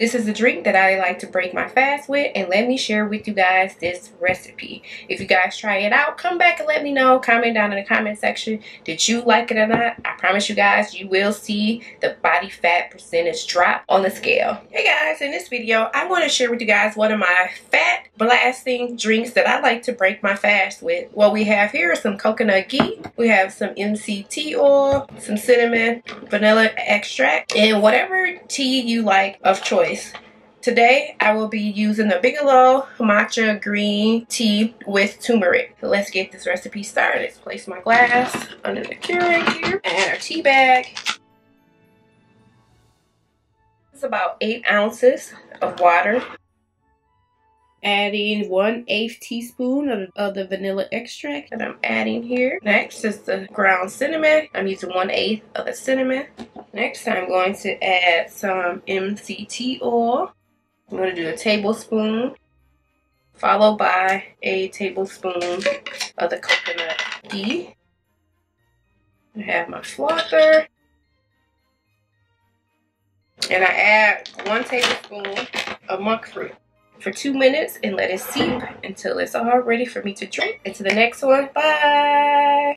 This is the drink that I like to break my fast with and let me share with you guys this recipe. If you guys try it out, come back and let me know. Comment down in the comment section. Did you like it or not? I promise you guys, you will see the body fat percentage drop on the scale. Hey guys, in this video, I want to share with you guys one of my fat blasting drinks that I like to break my fast with. What we have here is some coconut ghee. We have some MCT oil, some cinnamon, vanilla extract, and whatever tea you like of choice choice. Today, I will be using the Bigelow Matcha Green Tea with turmeric. So let's get this recipe started. Let's place my glass under the Keurig here. Add our tea bag. It's about 8 ounces of water. Adding 1 8 teaspoon of, of the vanilla extract that I'm adding here. Next is the ground cinnamon. I'm using 1 8 of the cinnamon. Next, I'm going to add some MCT oil. I'm going to do a tablespoon, followed by a tablespoon of the coconut ghee. I have my frother. And I add one tablespoon of monk fruit for two minutes and let it seep until it's all ready for me to drink. Into the next one. Bye.